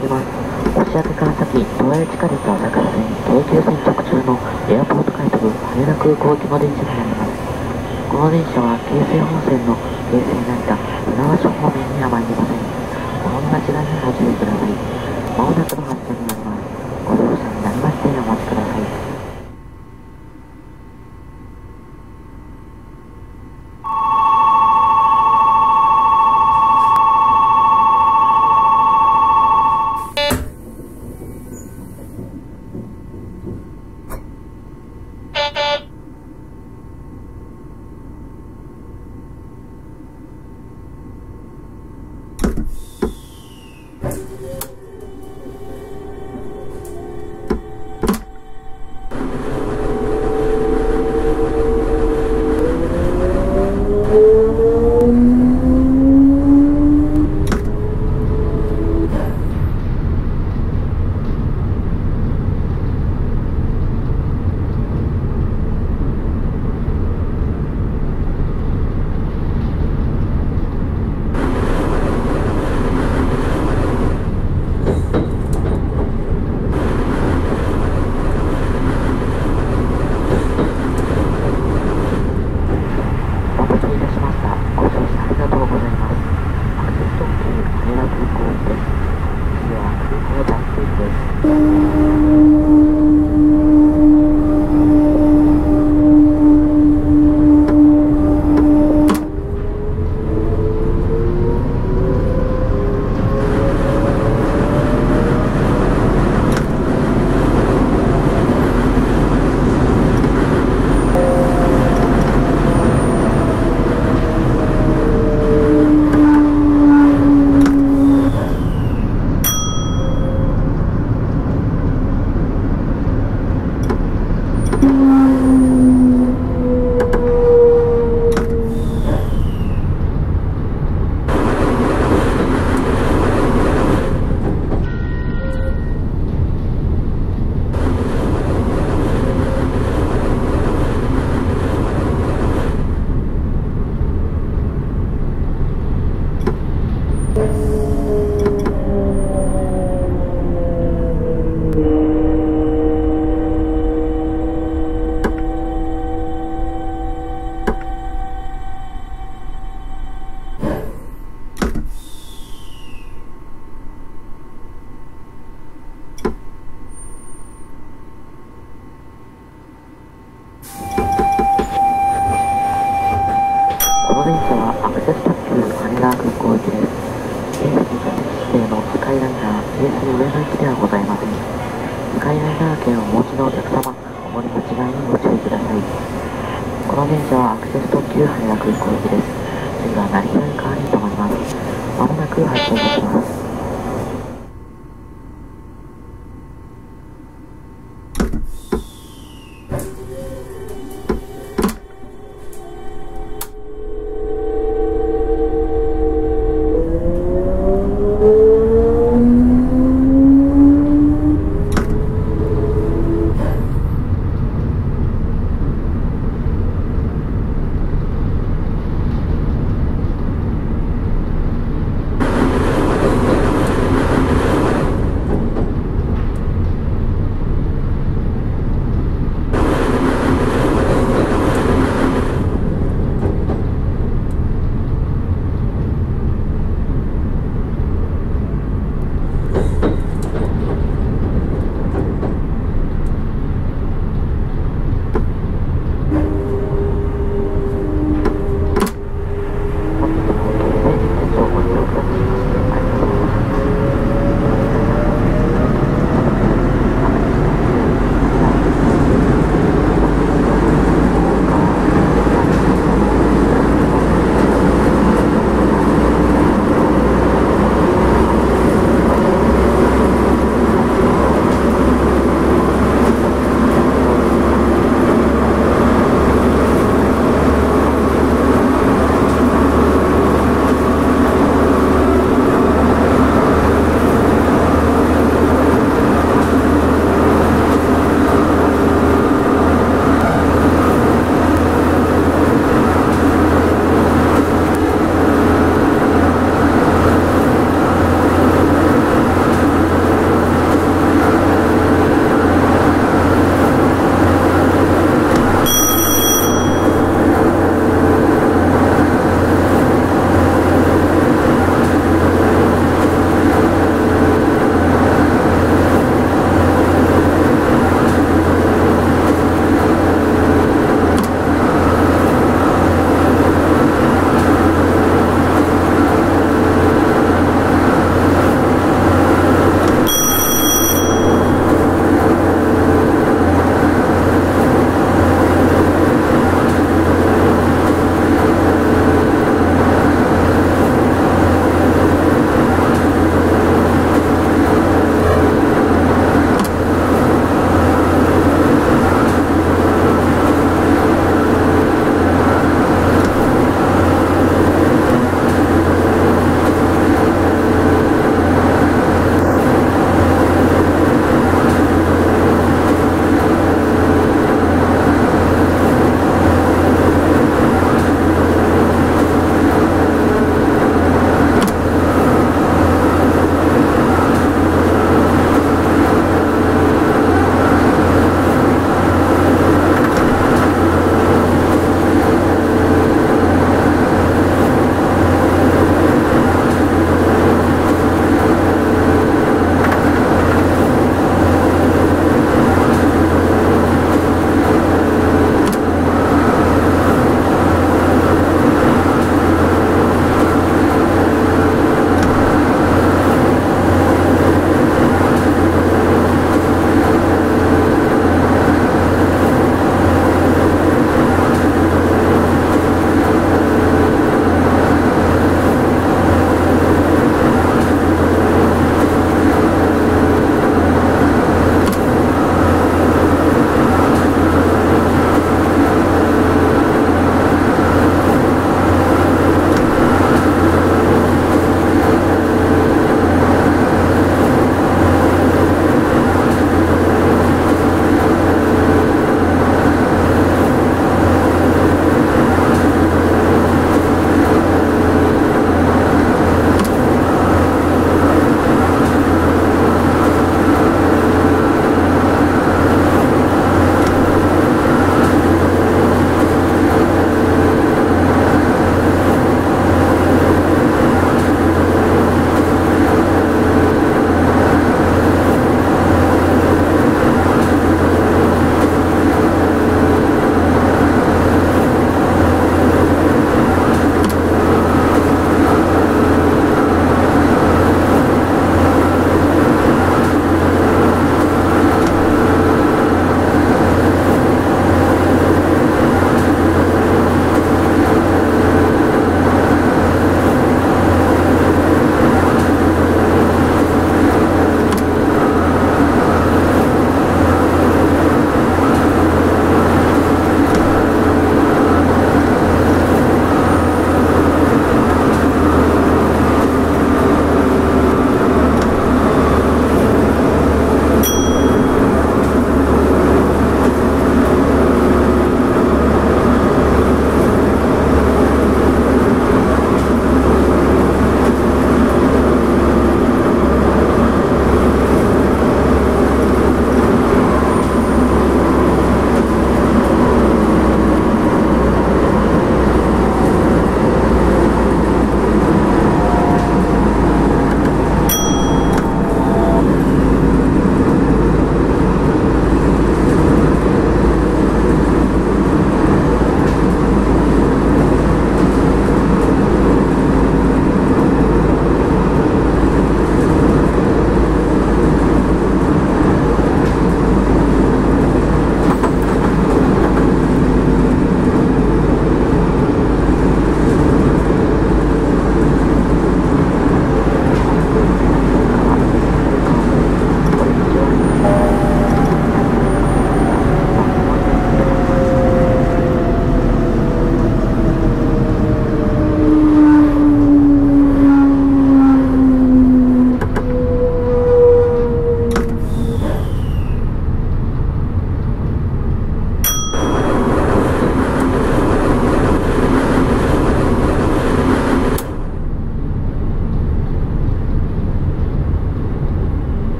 おります。押上から先、東映地下鉄朝霞線、東急線直通のエアポート快速羽田空港行きの電車になります。この電車は京成本線の京成成田、船橋方面には参りません。お乗り間違いにご注意ください。まもなくの発車になります。ご乗車になりましてお待ちください。田空港行きです。次は成田に変わりと思います。まもなく発車いたします。